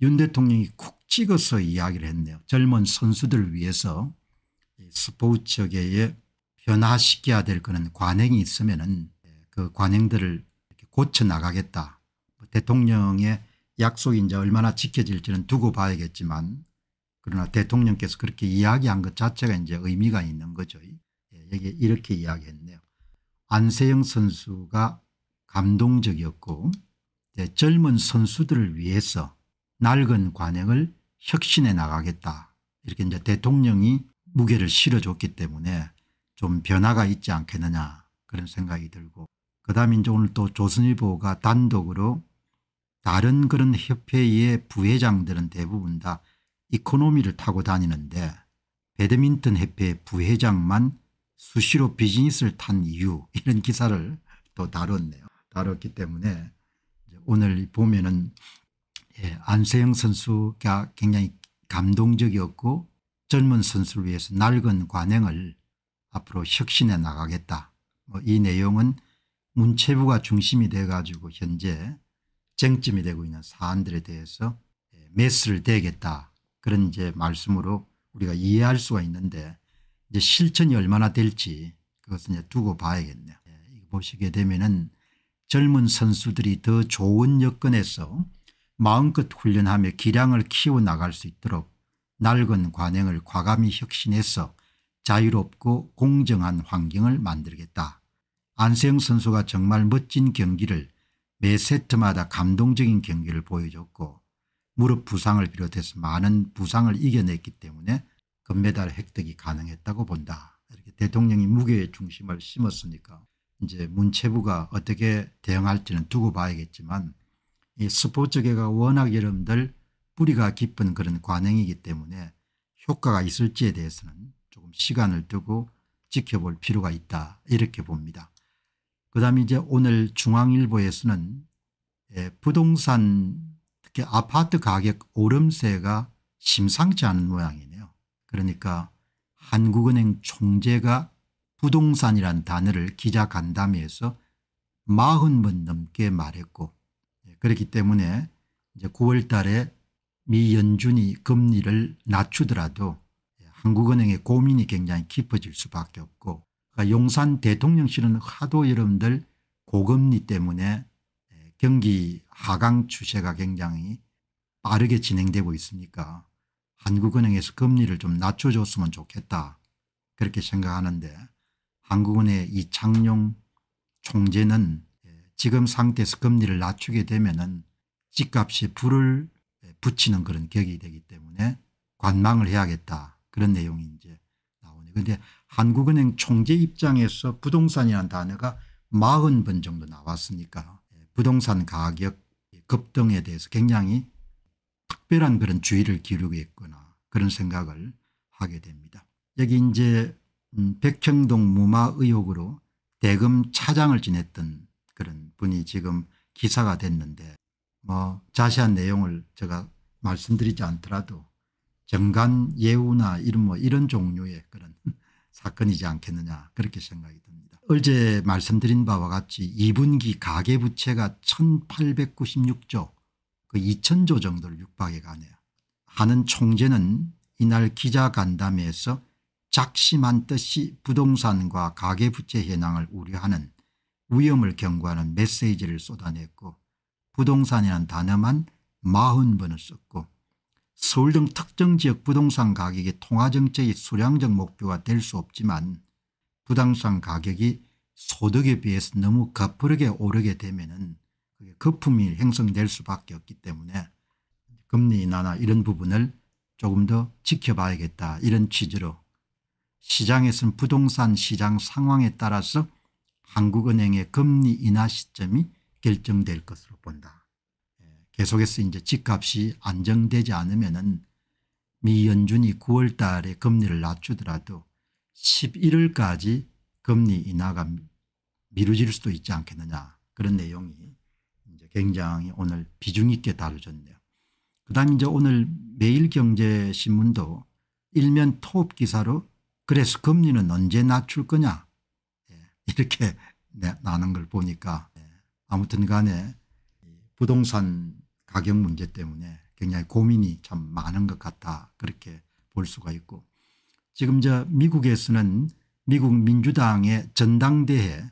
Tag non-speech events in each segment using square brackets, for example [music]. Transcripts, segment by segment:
윤 대통령이 콕 찍어서 이야기를 했네요. 젊은 선수들을 위해서 스포츠계에 변화시켜야 될 그런 관행이 있으면 은그 관행들을 고쳐 나가겠다. 뭐 대통령의 약속이 이제 얼마나 지켜질지는 두고 봐야겠지만 그러나 대통령께서 그렇게 이야기한 것 자체가 이제 의미가 있는 거죠. 예, 여기 이렇게 이야기했네요. 안세영 선수가 감동적이었고 젊은 선수들을 위해서 낡은 관행을 혁신해 나가겠다. 이렇게 이제 대통령이 무게를 실어줬기 때문에 좀 변화가 있지 않겠느냐 그런 생각이 들고 그다음에 이제 오늘 또 조선일보가 단독으로 다른 그런 협회의 부회장들은 대부분 다 이코노미를 타고 다니는데 배드민턴 협회 부회장만 수시로 비즈니스를 탄 이유 이런 기사를 또 다뤘네요. 다뤘기 때문에 오늘 보면은 예, 안세영 선수가 굉장히 감동적이었고 젊은 선수를 위해서 낡은 관행을 앞으로 혁신해 나가겠다. 뭐 이 내용은 문체부가 중심이 돼 가지고 현재 쟁점이 되고 있는 사안들에 대해서 메스를 대겠다. 그런 이제 말씀으로 우리가 이해할 수가 있는데 이제 실천이 얼마나 될지 그것은 이제 두고 봐야겠네요. 예, 보시게 되면은 젊은 선수들이 더 좋은 여건에서 마음껏 훈련하며 기량을 키워나갈 수 있도록 낡은 관행을 과감히 혁신해서 자유롭고 공정한 환경을 만들겠다. 안세영 선수가 정말 멋진 경기를 매 세트마다 감동적인 경기를 보여줬고 무릎 부상을 비롯해서 많은 부상을 이겨냈기 때문에 금메달 획득이 가능했다고 본다. 이렇게 대통령이 무게의 중심을 심었으니까 이제 문체부가 어떻게 대응할지는 두고 봐야겠지만 이 스포츠계가 워낙 여러분들 뿌리가 깊은 그런 관행이기 때문에 효과가 있을지에 대해서는 조금 시간을 두고 지켜볼 필요가 있다 이렇게 봅니다. 그 다음에 이제 오늘 중앙일보에서는 예, 부동산 특히 아파트 가격 오름세가 심상치 않은 모양이네요. 그러니까 한국은행 총재가 부동산이란 단어를 기자 간담회에서 40번 넘게 말했고 예, 그렇기 때문에 이제 9월 달에 미 연준이 금리를 낮추더라도 한국은행의 고민이 굉장히 깊어질 수밖에 없고 그러니까 용산 대통령실은 하도 여러분들 고금리 때문에 경기 하강 추세가 굉장히 빠르게 진행되고 있으니까 한국은행에서 금리를 좀 낮춰줬으면 좋겠다. 그렇게 생각하는데 한국은행의 이창용 총재는 지금 상태에서 금리를 낮추게 되면 은 집값이 불을 붙이는 그런 격이 되기 때문에 관망을 해야겠다 그런 내용이 이제 나오네. 그런데 한국은행 총재 입장에서 부동산이라는 단어가 40번 정도 나왔으니까 부동산 가격 급등에 대해서 굉장히 특별한 그런 주의를 기울이겠구나 그런 생각을 하게 됩니다. 여기 이제 음, 백형동 무마 의혹으로 대금 차장을 지냈던 그런 분이 지금 기사가 됐는데 뭐 자세한 내용을 제가 말씀드리지 않더라도 정관 예우나 이런 뭐 이런 종류의 그런 [laughs] 사건이지 않겠느냐 그렇게 생각이 듭니다. 어제 말씀드린 바와 같이 2분기 가계부채가 1896조 그 2000조 정도를 육박해 가네요. 하는 총재는 이날 기자간담회에서 작심한 뜻이 부동산과 가계부채 현황을 우려하는 위험을 경고하는 메시지를 쏟아냈고 부동산이라는 단어만 40번을 썼고 서울 등 특정 지역 부동산 가격이 통화정책의 수량적 목표가 될 수 없지만 부동산 가격이 소득에 비해서 너무 가파르게 오르게 되면 은 거품이 형성될 수밖에 없기 때문에 금리 인하나 이런 부분을 조금 더 지켜봐야겠다 이런 취지로 시장에서는 부동산 시장 상황에 따라서 한국은행의 금리 인하 시점이 결정될 것으로 본다. 계속해서 이제 집값이 안정되지 않으면은 미 연준이 9월 달에 금리를 낮추더라도 11월까지 금리 인하가 미루질 수도 있지 않겠느냐 그런 내용이 이제 굉장히 오늘 비중 있게 다뤄졌네요. 그다음 이제 오늘 매일경제신문도 일면 토업 기사로 그래서 금리는 언제 낮출 거냐 예, 이렇게 나는 걸 보니까 예, 아무튼 간에 부동산 가격 문제 때문에 굉장히 고민이 참 많은 것 같다 그렇게 볼 수가 있고 지금 저 미국에서는 미국 민주당의 전당대회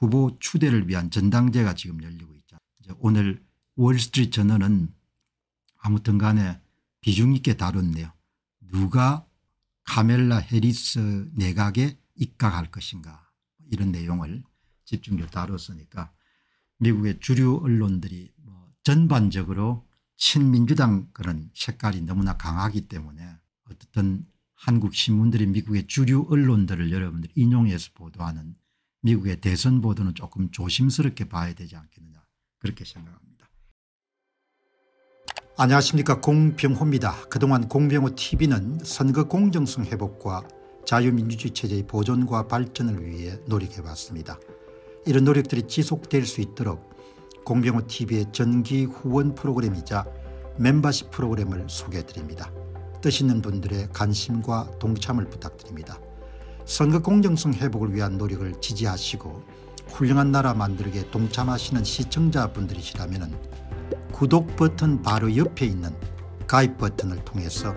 후보 추대를 위한 전당제가 지금 열리고 있죠. 오늘 월스트리트 저널은 아무튼 간에 비중 있게 다뤘네요. 누가 카멜라 해리스 내각에 입각할 것인가 이런 내용을 집중적으로 다뤘으니까 미국의 주류 언론들이 뭐 전반적으로 친민주당 그런 색깔이 너무나 강하기 때문에 어떻든 한국 신문들이 미국의 주류 언론들을 여러분들이 인용해서 보도하는 미국의 대선 보도는 조금 조심스럽게 봐야 되지 않겠느냐 그렇게 생각합니다. 안녕하십니까 공병호입니다. 그동안 공병호TV는 선거 공정성 회복과 자유민주주의 체제의 보존과 발전을 위해 노력해 왔습니다. 이런 노력들이 지속될 수 있도록 공병호TV의 전기 후원 프로그램이자 멤버십 프로그램을 소개해 드립니다. 뜻 있는 분들의 관심과 동참을 부탁드립니다. 선거 공정성 회복을 위한 노력을 지지하시고 훌륭한 나라 만들기에 동참하시는 시청자분들이시라면 구독 버튼 바로 옆에 있는 가입 버튼을 통해서